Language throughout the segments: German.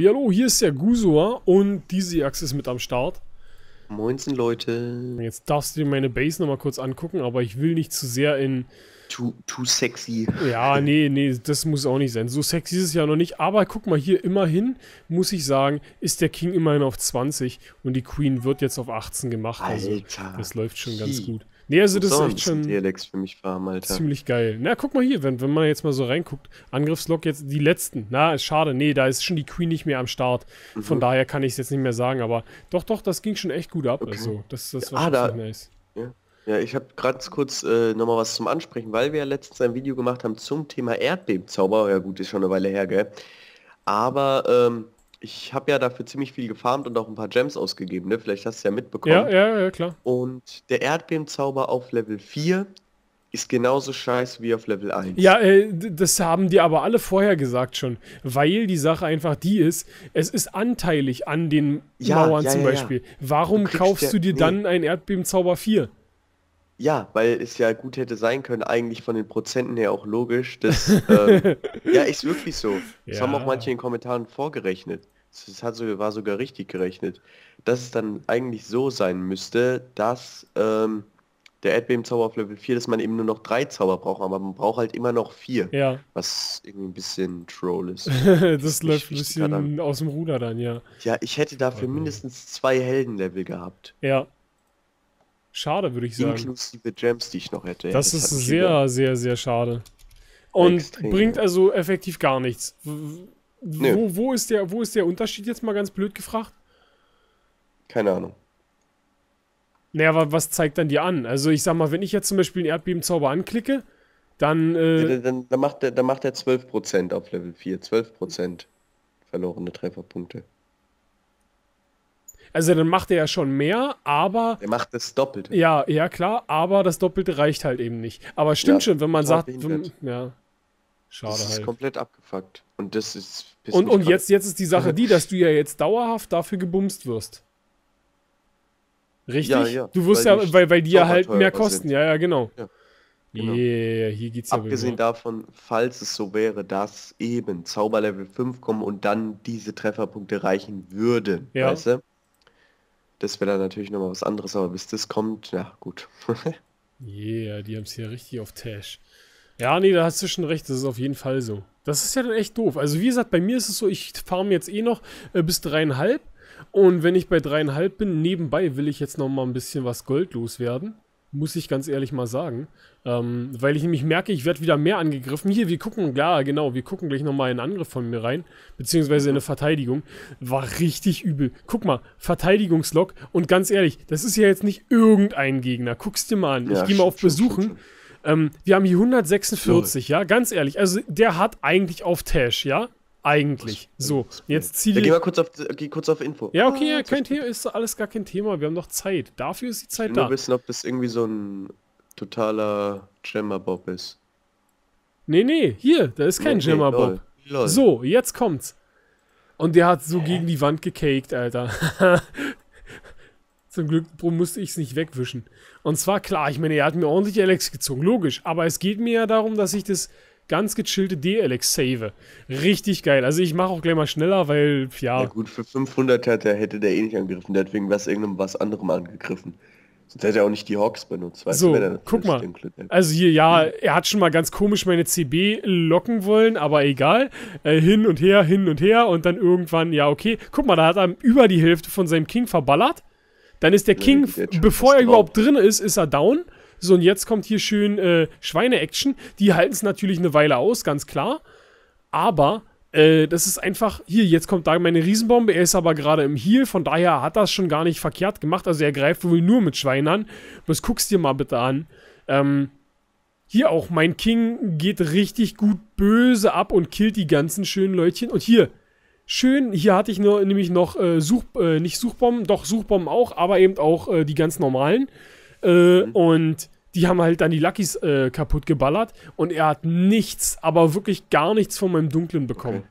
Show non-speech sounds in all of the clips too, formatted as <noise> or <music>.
Hallihallo, hier ist der Gusua und diese Axt ist mit am Start. Moinsen, Leute. Jetzt darfst du dir meine Base nochmal kurz angucken, aber ich will nicht zu sehr in... Too, too sexy. Ja, nee, nee, das muss auch nicht sein. So sexy ist es ja noch nicht. Aber guck mal, hier immerhin, muss ich sagen, ist der King immerhin auf 20 und die Queen wird jetzt auf 18 gemacht. Also Alter. das läuft schon ganz gut. Nee, also das ist echt schon Dialex für mich farmen, Alter. ziemlich geil. Na, guck mal hier, wenn, wenn man jetzt mal so reinguckt. Angriffslog jetzt die letzten. Na, ist schade. Nee, da ist schon die Queen nicht mehr am Start. Von Mhm. daher kann ich es jetzt nicht mehr sagen. Aber doch, doch, das ging schon echt gut ab. Okay. Also, das, das war Ah, schon da- nice. Ja, ich habe gerade kurz äh, nochmal was zum Ansprechen, weil wir ja letztens ein Video gemacht haben zum Thema Erdbebenzauber. Ja gut, ist schon eine Weile her, gell? Aber ähm, ich habe ja dafür ziemlich viel gefarmt und auch ein paar Gems ausgegeben, ne? Vielleicht hast du ja mitbekommen. Ja, ja, ja, klar. Und der Erdbebenzauber auf Level 4 ist genauso scheiße wie auf Level 1. Ja, äh, das haben die aber alle vorher gesagt schon, weil die Sache einfach die ist, es ist anteilig an den Ja, Mauern ja, zum ja. Beispiel. Warum Du kaufst du dir nee. dann einen Erdbebenzauber 4? Ja, weil es ja gut hätte sein können, eigentlich von den Prozenten her auch logisch, <laughs> dass, ähm, ja, ist wirklich so. Das haben auch Ja. manche in den Kommentaren vorgerechnet. Das hat so, war sogar richtig gerechnet. Dass es dann eigentlich so sein müsste, dass ähm, der Erdbebenzauber auf Level 4, dass man eben nur noch drei Zauber braucht, aber man braucht halt immer noch vier. Ja, Was irgendwie ein bisschen Troll ist. <laughs> das läuft ein bisschen aus dem Ruder dann, ja. Ja, ich hätte dafür Okay. mindestens zwei Heldenlevel gehabt. Ja. Schade, würde ich sagen. Inklusive Gems, die ich noch hätte. Ja, Das ist hat mich sehr, sehr, sehr schade. Und Extrem. bringt also effektiv gar nichts. Nö. Wo, wo, ist der, wo ist der Unterschied jetzt mal ganz blöd gefragt? Keine Ahnung. Naja, wa- was zeigt dann dir an? Also ich sag mal, wenn ich jetzt zum Beispiel einen Erdbebenzauber anklicke, dann, Ja, äh, dann, dann, dann macht er, dann macht er 12% auf Level 4. 12% verlorene Trefferpunkte. Also dann macht er ja schon mehr, aber, Er macht das Doppelte. ja, ja klar, aber das Doppelte reicht halt eben nicht. Aber stimmt Ja, schon, wenn man sagt, wenn, ja, schade das ist halt. komplett abgefuckt. Und das ist... Und, und jetzt, jetzt ist die Sache die, dass du ja jetzt dauerhaft dafür gebumst wirst. Richtig? Ja, ja, Du wirst weil ja, weil, weil die ja halt mehr kosten. sind. Ja, ja, genau. Ja, genau. Yeah, hier geht's ja Abgesehen wieder. davon, falls es so wäre, dass eben Zauber Level 5 kommen und dann diese Trefferpunkte reichen würden, Ja. weißt du? Das wäre dann natürlich nochmal was anderes, aber bis das kommt, ja gut. <laughs> Yeah, die haben es hier richtig auf Tash. Ja, nee, da hast du schon recht, das ist auf jeden Fall so. Das ist ja dann echt doof. Also wie gesagt, bei mir ist es so, ich farme jetzt eh noch äh, bis dreieinhalb. Und wenn ich bei dreieinhalb bin, nebenbei will ich jetzt noch mal ein bisschen was Gold loswerden. Muss ich ganz ehrlich mal sagen. Ähm, weil ich nämlich merke, ich werde wieder mehr angegriffen. Hier, wir gucken, klar, genau, wir gucken gleich nochmal in einen Angriff von mir rein. Beziehungsweise in eine Verteidigung. War richtig übel. Guck mal, Verteidigungslog. Und ganz ehrlich, das ist ja jetzt nicht irgendein Gegner. Guck's dir mal an. Ja, ich gehe mal auf Besuchen. Ähm, wir haben hier 146, ja, ganz ehrlich. Also der hat eigentlich auf Tash, ja? Eigentlich. So, jetzt Ja, geh zieh mal kurz auf, geh kurz auf Info. Ja, okay, ja, Ah, kein Thema, ist alles gar kein Thema. Wir haben noch Zeit. Dafür ist die Ich Zeit will nur da. wissen, ob das irgendwie so ein totaler Gemma-Bob ist. Nee, nee, hier, da ist kein Nee, nee, Gemma Bob. lol, lol. So, jetzt kommt's. Und der hat so gegen die Wand gecaked, Alter. <laughs> Zum Glück musste ich es nicht wegwischen. Und zwar klar, ich meine, er hat mir ordentlich Alex gezogen, logisch. Aber es geht mir ja darum, dass ich das ganz gechillte D-Alex save. Richtig geil. Also ich mache auch gleich mal schneller, weil, Ja ja, gut, für 500 hat hätte der eh nicht angegriffen, der hat wegen was irgendeinem was anderem angegriffen. Sonst hätte er auch nicht die Hawks benutzt, weißt So, du, guck mal. Also hier, ja, er hat schon mal ganz komisch meine CB locken wollen, aber egal. Äh, hin und her, hin und her und dann irgendwann, ja, okay. Guck mal, da hat er über die Hälfte von seinem King verballert. Dann ist der Ja, King, schon bevor er überhaupt drin ist, ist er down. So, und jetzt kommt hier schön äh, Schweine-Action. Die halten es natürlich eine Weile aus, ganz klar. Aber äh, das ist einfach, hier, jetzt kommt da meine Riesenbombe. Er ist aber gerade im Heal, von daher hat das schon gar nicht verkehrt gemacht. Also er greift wohl nur mit Schweinen an. Das guckst dir mal bitte an. Ähm, hier auch, mein King geht richtig gut böse ab und killt die ganzen schönen Leutchen. Und hier, schön, hier hatte ich nur, nämlich noch äh, Such, äh, nicht Suchbomben, doch Suchbomben auch, aber eben auch äh, die ganz normalen. Äh, Und die haben halt dann die Luckys äh, kaputt geballert. Und er hat nichts, aber wirklich gar nichts von meinem Dunklen bekommen. Okay.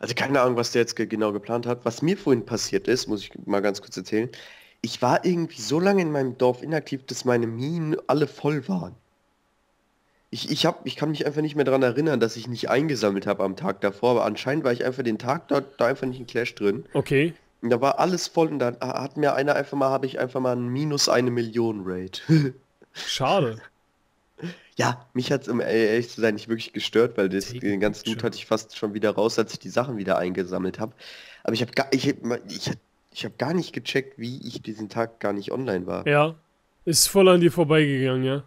Also keine Ahnung, was der jetzt ge genau geplant hat. Was mir vorhin passiert ist, muss ich mal ganz kurz erzählen. Ich war irgendwie so lange in meinem Dorf inaktiv, dass meine Minen alle voll waren. Ich, ich, hab, ich kann mich einfach nicht mehr daran erinnern, dass ich nicht eingesammelt habe am Tag davor, aber anscheinend war ich einfach den Tag da, da einfach nicht in Clash drin. Okay. Da war alles voll und da hat mir einer einfach mal, habe ich einfach mal ein minus eine Million Raid. <laughs> Schade. ja, mich hat es, um ehrlich zu sein, nicht wirklich gestört, weil das, Take den ganzen Loot hatte ich fast schon wieder raus, als ich die Sachen wieder eingesammelt habe. Aber ich habe gar, ich, ich, ich habe gar nicht gecheckt, wie ich diesen Tag gar nicht online war. Ja. Ist voll an dir vorbeigegangen, ja.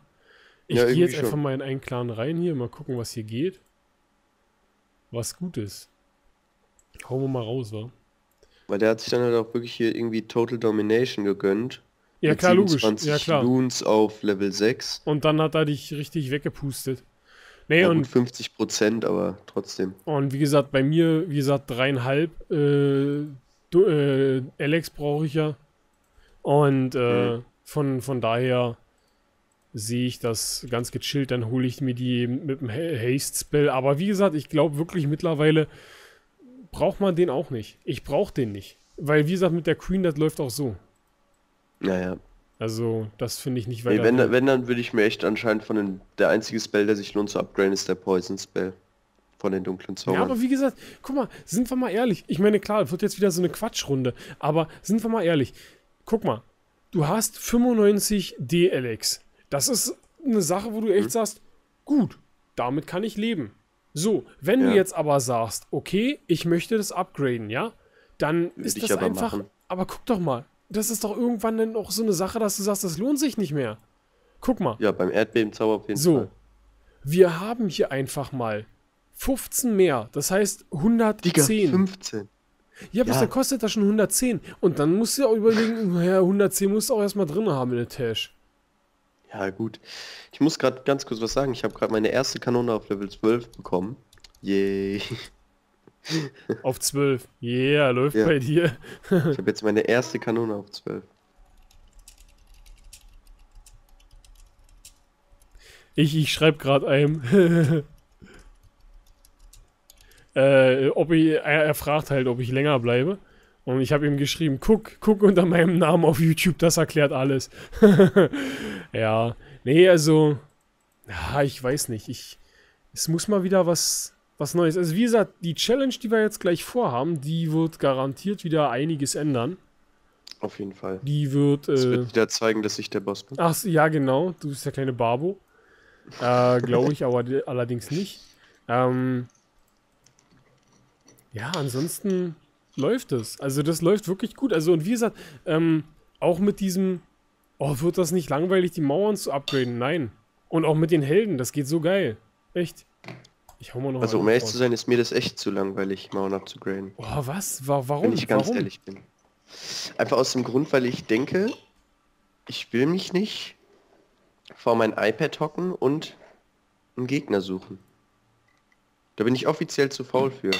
Ich Ja, gehe jetzt einfach schon. mal in einen Clan rein hier, mal gucken, was hier geht. Was gut ist. Hauen wir mal raus, wa? Weil der hat sich dann halt auch wirklich hier irgendwie Total Domination gegönnt. Ja, Mit klar, logisch. 27 Ja, klar. Loons auf Level 6. Und dann hat er dich richtig weggepustet. Nee, Ja, und gut 50 Prozent, aber trotzdem. Und wie gesagt, bei mir, wie gesagt, dreieinhalb äh, du, äh, Alex brauche ich ja. Und äh, Mhm. von, von daher sehe ich das ganz gechillt. Dann hole ich mir die mit dem Ha- Haste-Spell. Aber wie gesagt, ich glaube wirklich mittlerweile braucht man den auch nicht. Ich brauche den nicht. Weil, wie gesagt, mit der Queen, das läuft auch so. Naja. Also, das finde ich nicht Nee, weiter. wenn, da- wenn, dann würde ich mir echt anscheinend von den, der einzige Spell, der sich lohnt zu upgraden, ist der Poison Spell. Von den dunklen Ja, Zaubern. aber wie gesagt, guck mal, sind wir mal ehrlich. Ich meine, klar, es wird jetzt wieder so eine Quatschrunde, aber sind wir mal ehrlich. Guck mal, du hast 95 DLX. Das ist eine Sache, wo du echt sagst, gut, damit kann ich leben. So, wenn du Ja. jetzt aber sagst, okay, ich möchte das upgraden, ja, dann Würde ist das aber einfach. machen. Aber guck doch mal, das ist doch irgendwann dann auch so eine Sache, dass du sagst, das lohnt sich nicht mehr. Guck mal, ja, beim Erdbebenzauber auf jeden so, Fall. wir haben hier einfach mal 15 mehr, das heißt Digga, 110. 15. Ja, was Ja. dann kostet das schon 110. Und dann musst du ja auch überlegen, <laughs> naja, 110 musst du auch erstmal drin haben in der Tasche. Ja, gut. Ich muss gerade ganz kurz was sagen. Ich habe gerade meine erste Kanone auf Level 12 bekommen. Yay. <laughs> Auf 12. Yeah, läuft Ja. bei dir. Ich habe jetzt meine erste Kanone auf 12. Ich, ich schreibe gerade einem. <laughs> äh, ob ich, er, er fragt halt, ob ich länger bleibe. Und ich habe ihm geschrieben, guck, guck unter meinem Namen auf YouTube, das erklärt alles. <laughs> ja, nee, also, ja, ich weiß nicht. Ich, es muss mal wieder was, was Neues. Also wie gesagt, die Challenge, die wir jetzt gleich vorhaben, die wird garantiert wieder einiges ändern. Auf jeden Fall. Die wird, Es äh, wird wieder zeigen, dass ich der Boss bin. Ach, ja, genau. Du bist der kleine Barbo. Äh, Glaube ich aber di- allerdings nicht. Ähm, ja, ansonsten läuft es. Also, das läuft wirklich gut. Also, und wie gesagt, ähm, auch mit diesem, oh, wird das nicht langweilig, die Mauern zu upgraden? Nein. Und auch mit den Helden, das geht so geil. Echt. Ich hau mal noch Also um ehrlich zu sein, ist mir das echt zu langweilig, Mauern abzugraden. Oh, was? Wa warum? Wenn ich ganz warum? ehrlich bin. Einfach aus dem Grund, weil ich denke, ich will mich nicht vor mein iPad hocken und einen Gegner suchen. Da bin ich offiziell zu faul für.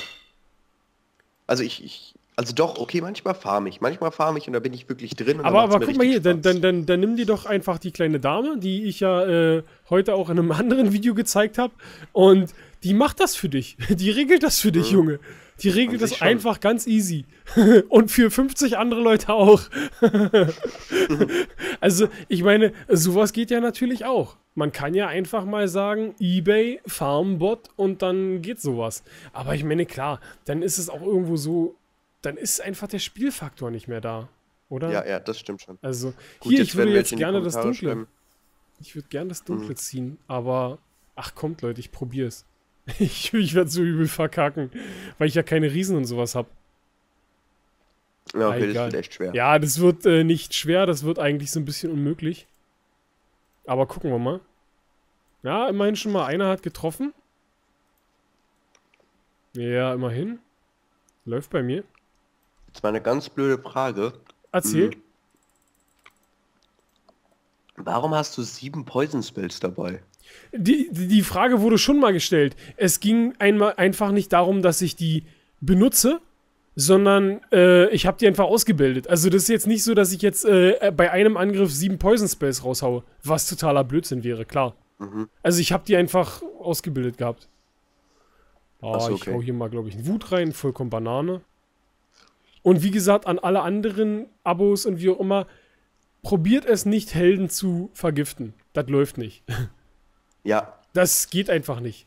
Also ich, ich also doch, okay, manchmal farm ich. Manchmal farm ich und da bin ich wirklich drin. Aber, aber guck mal hier, dann, dann, dann, dann nimm dir doch einfach die kleine Dame, die ich ja äh, heute auch in einem <laughs> anderen Video gezeigt habe. Und die macht das für dich. <laughs> Die regelt das für dich, Mhm. Junge. Die regelt das schon. einfach ganz easy. <laughs> Und für 50 andere Leute auch. <laughs> also, ich meine, sowas geht ja natürlich auch. Man kann ja einfach mal sagen, eBay, Farmbot und dann geht sowas. Aber ich meine, klar, dann ist es auch irgendwo so, dann ist einfach der Spielfaktor nicht mehr da. Oder? Ja, ja, das stimmt schon. Also, Gut, hier, ich würde jetzt gerne das Dunkle. schreiben. Ich würde gerne das Dunkle Mhm. ziehen, aber. Ach kommt, Leute, ich probier's. <laughs> Ich, ich werde so übel verkacken, weil ich ja keine Riesen und sowas habe. Ja, okay, das egal. wird echt schwer. Ja, das wird äh, nicht schwer, das wird eigentlich so ein bisschen unmöglich. Aber gucken wir mal. Ja, immerhin schon mal einer hat getroffen. Ja, immerhin. Läuft bei mir. Jetzt mal eine ganz blöde Frage. Erzähl. Mhm. Warum hast du sieben Poison Spells dabei? Die, die Frage wurde schon mal gestellt. Es ging einmal einfach nicht darum, dass ich die benutze, sondern äh, ich habe die einfach ausgebildet. Also das ist jetzt nicht so, dass ich jetzt äh, bei einem Angriff sieben Poison Spells raushaue, was totaler Blödsinn wäre, klar. Mhm. Also ich habe die einfach ausgebildet gehabt. Oh, so, ich okay. hau hier mal, glaube ich, einen Wut rein, vollkommen Banane. Und wie gesagt, an alle anderen Abos und wie auch immer, probiert es nicht, Helden zu vergiften. Das läuft nicht. <laughs> Ja, Das geht einfach nicht.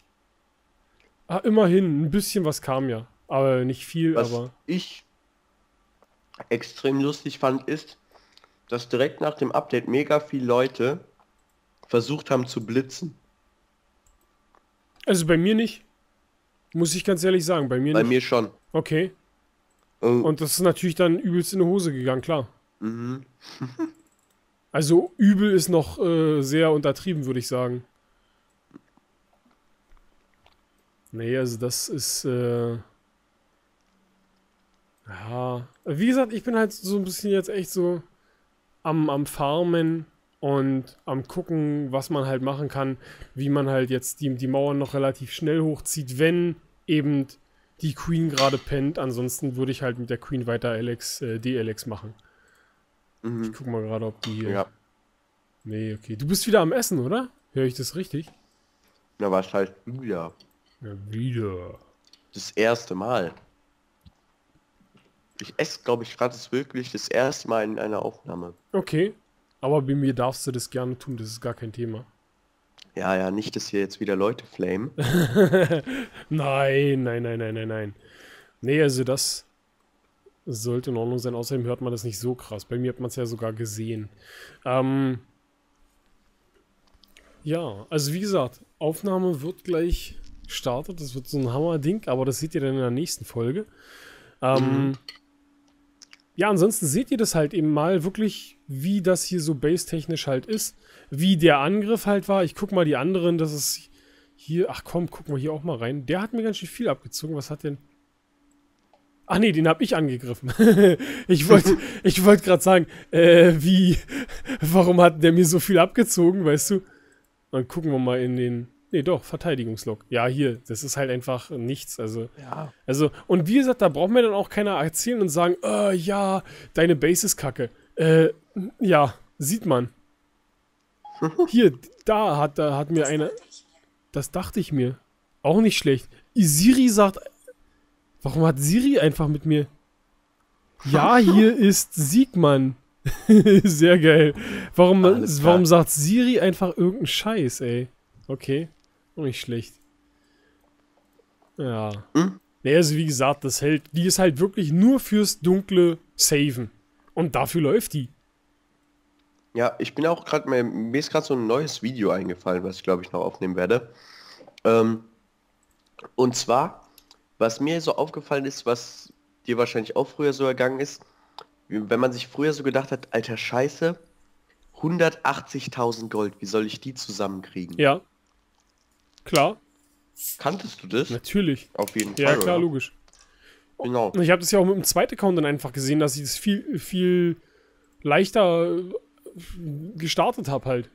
Ah, immerhin, ein bisschen was kam ja. Aber nicht viel, Was aber. ich extrem lustig fand, ist, dass direkt nach dem Update mega viele Leute versucht haben zu blitzen. Also bei mir nicht. Muss ich ganz ehrlich sagen, bei mir Bei nicht. mir schon. Okay. Und, Und das ist natürlich dann übelst in die Hose gegangen, klar. mhm. <laughs> Also übel ist noch äh, sehr untertrieben, würde ich sagen. Nee, also das ist, äh, ja, wie gesagt, ich bin halt so ein bisschen jetzt echt so am, am Farmen und am gucken, was man halt machen kann, wie man halt jetzt die, die Mauern noch relativ schnell hochzieht, wenn eben die Queen gerade pennt. Ansonsten würde ich halt mit der Queen weiter LX, äh, DLX machen. Ich Mhm. guck mal gerade, ob die hier. Ja, Nee, okay. Du bist wieder am Essen, oder? Höre ich das richtig? war es halt wieder Ja, wieder. das erste Mal. Ich esse, glaube ich, gerade wirklich das erste Mal in einer Aufnahme. Okay. Aber bei mir darfst du das gerne tun, das ist gar kein Thema. Ja, ja, nicht, dass hier jetzt wieder Leute flamen. <laughs> Nein, nein, nein, nein, nein, nein. Nee, also das sollte in Ordnung sein. Außerdem hört man das nicht so krass. Bei mir hat man es ja sogar gesehen. Ähm, ja, also wie gesagt, Aufnahme wird gleich startet. Das wird so ein Hammer-Ding, aber das seht ihr dann in der nächsten Folge. Ähm, Ja, ansonsten seht ihr das halt eben mal wirklich, wie das hier so base-technisch halt ist. Wie der Angriff halt war. Ich guck mal die anderen, das ist hier. Ach komm, gucken wir hier auch mal rein. Der hat mir ganz schön viel abgezogen. Was hat denn. Ach nee, den hab ich angegriffen. <laughs> ich wollte <laughs> ich wollt gerade sagen, äh, wie. Warum hat der mir so viel abgezogen, weißt du? Dann gucken wir mal in den. Nee, doch, Verteidigungslog. Ja, hier, das ist halt einfach nichts. Also, Ja. also, und wie gesagt, da braucht mir dann auch keiner erzählen und sagen, äh, ja, deine Base ist kacke. Äh, ja, sieht man. <laughs> Hier, da hat, da hat mir einer. Das dachte ich mir. Auch nicht schlecht. Siri sagt. Warum hat Siri einfach mit mir. Ja, <laughs> hier ist Siegmann. <laughs> Sehr geil. Warum, warum sagt Siri einfach irgendeinen Scheiß, ey? Okay. Nicht schlecht. Ja. Hm? Nee, also wie gesagt, das hält. Die ist halt wirklich nur fürs dunkle Saven. Und dafür läuft die. Ja, ich bin auch gerade, mir mir ist gerade so ein neues Video eingefallen, was ich glaube ich noch aufnehmen werde. Ähm, und zwar, was mir so aufgefallen ist, was dir wahrscheinlich auch früher so ergangen ist, wenn man sich früher so gedacht hat, alter Scheiße, 180.000 Gold, wie soll ich die zusammenkriegen? Ja. Klar, Kanntest du das? natürlich. Auf jeden Ja, Fall. klar, oder? logisch. Genau. Und Ich habe das ja auch mit dem zweiten Account dann einfach gesehen, dass ich das viel, viel leichter äh, gestartet habe halt.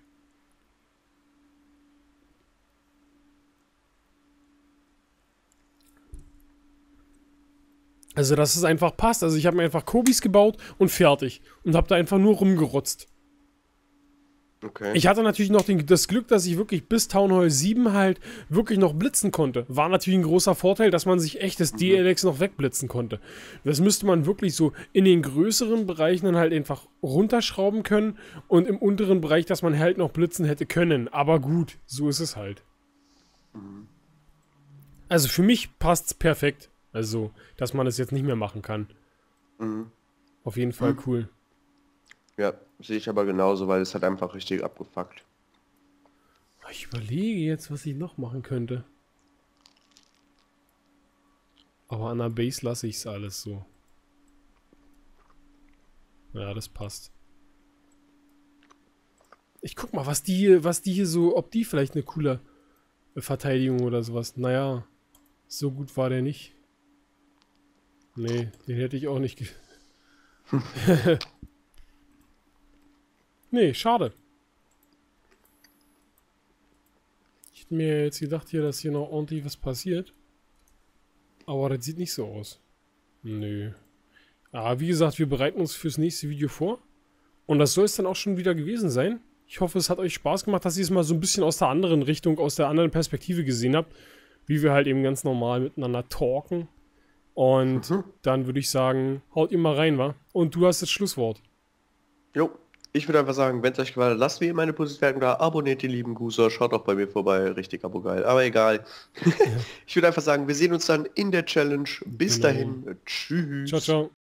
Also, dass es einfach passt. Also, ich habe mir einfach Kobis gebaut und fertig. Und habe da einfach nur rumgerotzt. Okay. Ich hatte natürlich noch den, das Glück, dass ich wirklich bis Town Hall 7 halt wirklich noch blitzen konnte. War natürlich ein großer Vorteil, dass man sich echt das DLX noch wegblitzen konnte. Das müsste man wirklich so in den größeren Bereichen dann halt einfach runterschrauben können und im unteren Bereich, dass man halt noch blitzen hätte können. Aber gut, so ist es halt. Also für mich passt's perfekt. Also, dass man es jetzt nicht mehr machen kann. Mhm. Auf jeden Fall cool. Ja, sehe ich aber genauso, weil es hat einfach richtig abgefuckt. Ich überlege jetzt, was ich noch machen könnte. Aber an der Base lasse ich es alles so. Ja, das passt. Ich guck mal, was die hier, was die hier so, ob die vielleicht eine coole Verteidigung oder sowas. Naja, so gut war der nicht. Nee, den hätte ich auch nicht. <laughs> <laughs> nee, schade. Ich hätte mir jetzt gedacht hier, dass hier noch ordentlich was passiert. Aber das sieht nicht so aus. Nö. Aber wie gesagt, wir bereiten uns fürs nächste Video vor. Und das soll es dann auch schon wieder gewesen sein. Ich hoffe, es hat euch Spaß gemacht, dass ihr es mal so ein bisschen aus der anderen Richtung, aus der anderen Perspektive gesehen habt. Wie wir halt eben ganz normal miteinander talken. Und Mhm. dann würde ich sagen, haut ihr mal rein, wa? Und du hast das Schlusswort. Jo, ich würde einfach sagen, wenn es euch gefallen hat, lasst mir meine Positivwertung da, abonniert den lieben Guser, schaut auch bei mir vorbei, richtig abo geil. Aber egal. <laughs> ich würde einfach sagen, wir sehen uns dann in der Challenge. Bis Genau. dahin. Tschüss. Ciao, ciao.